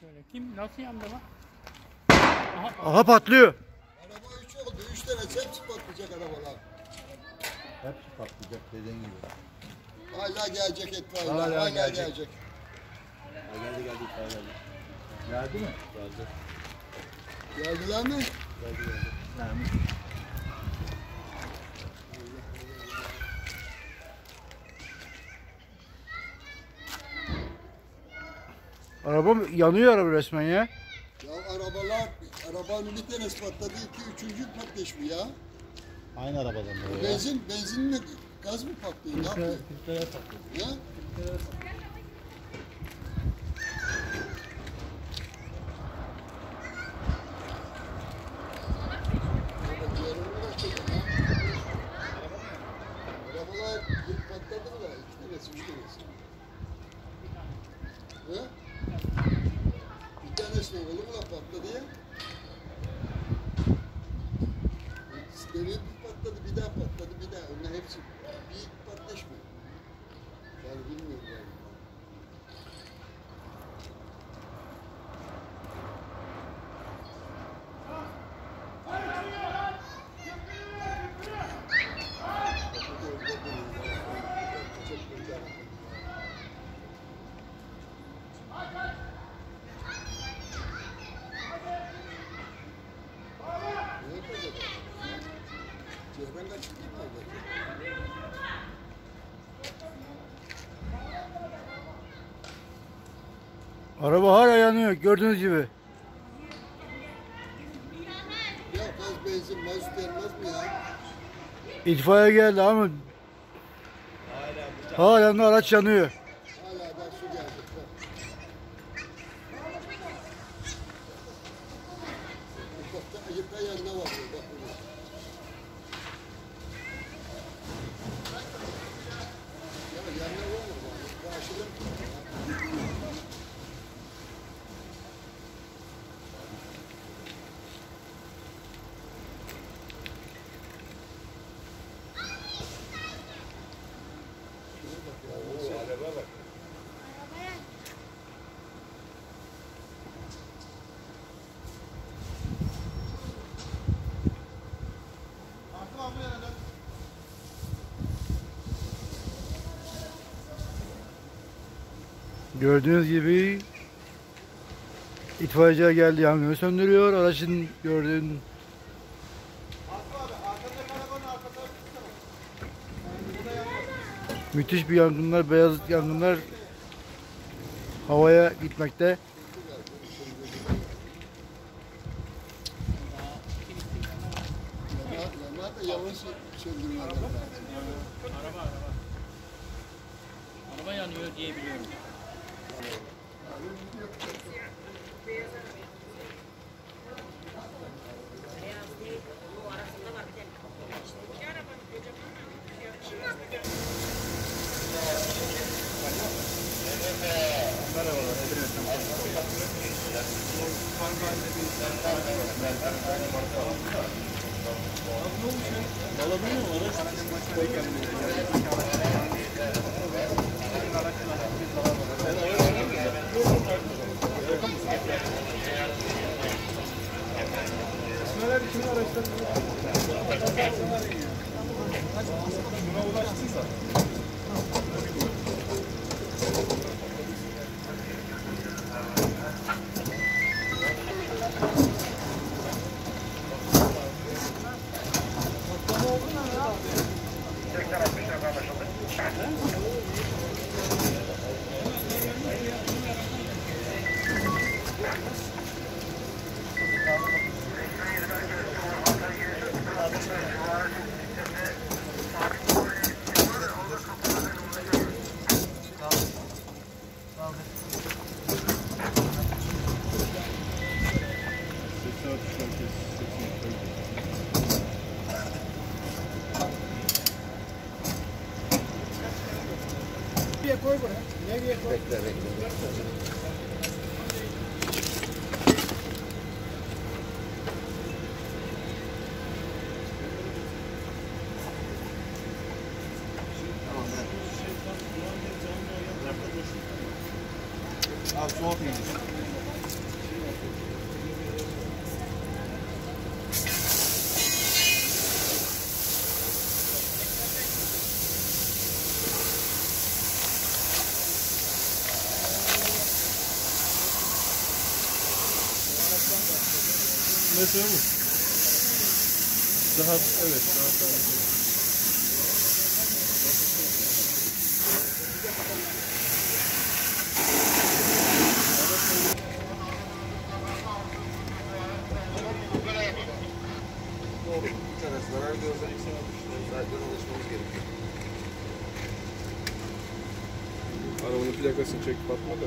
Şöyle kim nasıl yandı lan? Aha Aha patlıyor. Araba 3 oldu. 3 tane hepsi patlayacak arabalar. Hepsi patlayacak dediğin gibi. Hala gelecek etfaiye. Hala Hala, gelecek. gelecek. Ha, geldi geldi itfaiye geldi. Geldi mi? Geldi. Geldiler mi? Geldi geldi. Gelmiş. Araba mı- yanıyor araba resmen ya. Ya arabalar, arabanın bir tanesi patladı. iki üçüncü patlayış bu ya. Aynı arabadan da ya. Benzin, benzin mi? Gaz mı patlıyor? Ne yapıyor? Filtreler patlıyor patladı mı da? İki tanesi, üç tanesi. He? Bir tanesi oğlum da patladı ya. Demin bir patladı, bir daha patladı, bir daha. Onlar hepsi bir patlayış mı? Yani bilmiyorum yani. Araba hala yanıyor gördüğünüz gibi. Ya gaz benzin mazot gelmez mi ya? İtfaiye geldi ama hala da araç yanıyor. Hala da su ayıkta yanına var. Bak bunu. Gördüğünüz gibi itfaiyeciler geldi yangını söndürüyor. Aracın gördüğün müthiş bir yangınlar, beyaz yangınlar havaya gitmekte. araba araba. Araba yanıyor diye biliyorum. Alabiliyor mu araç? Buna ulaştıysa. Bekle bekle. Abi soğuk yiyeceğiz. Metre mi? Daha evet daha Doğru. Bir tane zarar görmek zaten alışmamız gerekiyor. Arabanın plakasını çek bakma da.